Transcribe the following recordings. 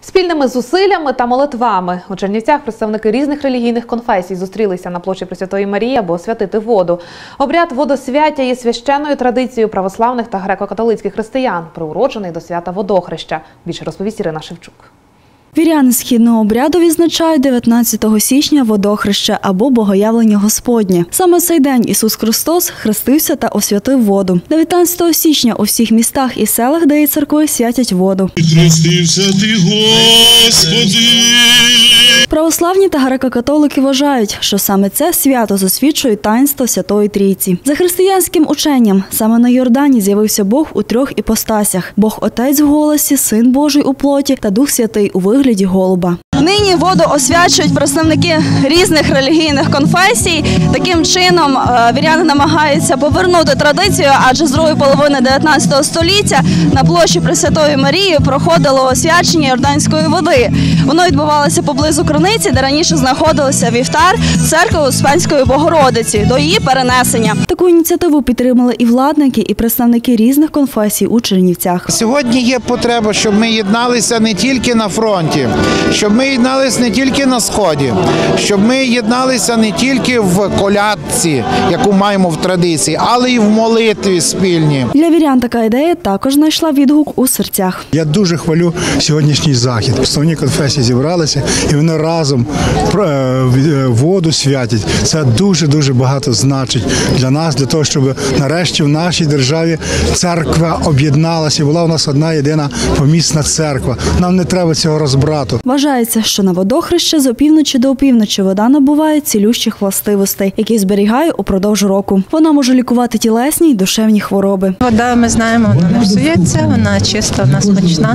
Спільними зусиллями та молитвами у Чернівцях представники різних релігійних конфесій зустрілися на площі Пресвятої Марії, аби освятити воду. Обряд водосвяття є священною традицією православних та греко-католицьких християн, приурочений до свята водохреща. Більше розповість Ірина Шевчук. Віряни східного обряду відзначають 19 січня водохреще або богоявлення Господнє. Саме цей день Ісус Христос хрестився та освятив воду. 19 січня у всіх містах і селах, де є церкви, святять воду. Хрестився ти, Господи. Православні та греко-католики вважають, що саме це свято засвідчує таїнство Святої Трійці. За християнським ученням саме на Йордані з'явився Бог у трьох іпостасях: Бог Отець в голосі, Син Божий у плоті та Дух Святий у вигляді голуба. Нині воду освячують представники різних релігійних конфесій. Таким чином е, віряни намагаються повернути традицію, адже з другої половини 19 століття на площі Пресвятої Марії проходило освячення Йорданської води. Воно відбувалося поблизу криниці, де раніше знаходилося вівтар церкви Успенської Богородиці до її перенесення. Таку ініціативу підтримали і владники, і представники різних конфесій у Чернівцях. Сьогодні є потреба, щоб ми єдналися не тільки на фронті, щоб ми єдналися не тільки на сході, щоб ми єдналися не тільки в колядці, яку маємо в традиції, але й в молитві спільні. Для вірян така ідея також знайшла відгук у серцях. Я дуже хвалю сьогоднішній захід. Основні конфесії зібралися і вони разом е, е, воду святять. Це дуже дуже багато значить для нас, для того, щоб нарешті в нашій державі церква об'єдналася. і Була у нас одна єдина помісна церква. Нам не треба цього розбрату. Вважається, що на водохреще з опівночі до опівночі вода набуває цілющих властивостей, які зберігає упродовж року. Вона може лікувати тілесні й душевні хвороби. Вода, ми знаємо, вона не псується, вона чиста, вона смачна.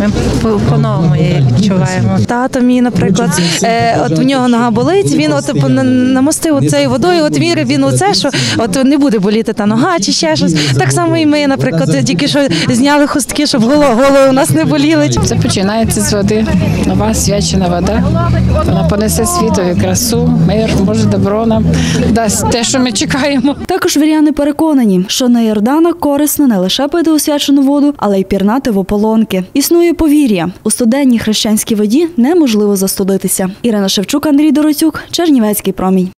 Ми по- по-новому її відчуваємо. Тато мій, наприклад, е, от у нього нога болить, він от типу, намостив цією водою, от вірив він у це, що от не буде боліти та нога чи ще щось. Так само і ми, наприклад, тільки що зняли хустки, щоб голову, голови у нас не боліли. Це починається з води. Нова свячена вода. Вона понесе світові красу, мир, може, добро нам дасть те, що ми чекаємо. Також віряни переконані, що на Йордана корисно не лише пити освячену воду, але й пірнати в ополонки. Існує повір'я у студенній хрещенській воді неможливо застудитися. Ірина Шевчук, Андрій Дороцюк, Чернівецький промінь.